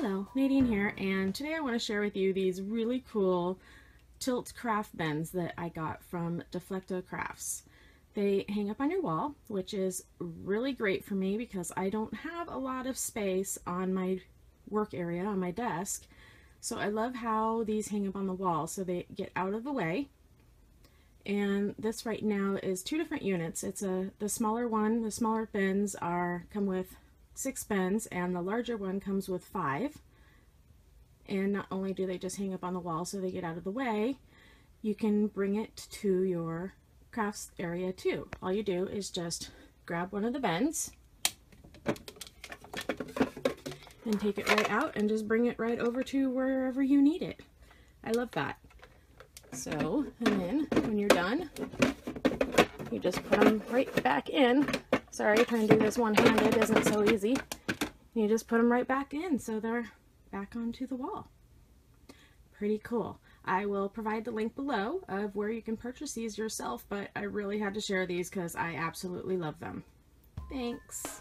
Hello, Nadine here, and today I want to share with you these really cool tilt craft bins that I got from Deflecto Crafts. They hang up on your wall, which is really great for me because I don't have a lot of space on my work area, on my desk. So I love how these hang up on the wall so they get out of the way. And this right now is two different units. It's a the smaller one, the smaller bins are come with six bins and the larger one comes with five. And not only do they just hang up on the wall so they get out of the way, you can bring it to your crafts area too. All you do is just grab one of the bins and take it right out and just bring it right over to wherever you need it. I love that. So, and then when you're done, you just put them right back in. Sorry, trying to do this one-handed isn't so easy. You just put them right back in so they're back onto the wall. Pretty cool. I will provide the link below of where you can purchase these yourself, but I really had to share these because I absolutely love them. Thanks.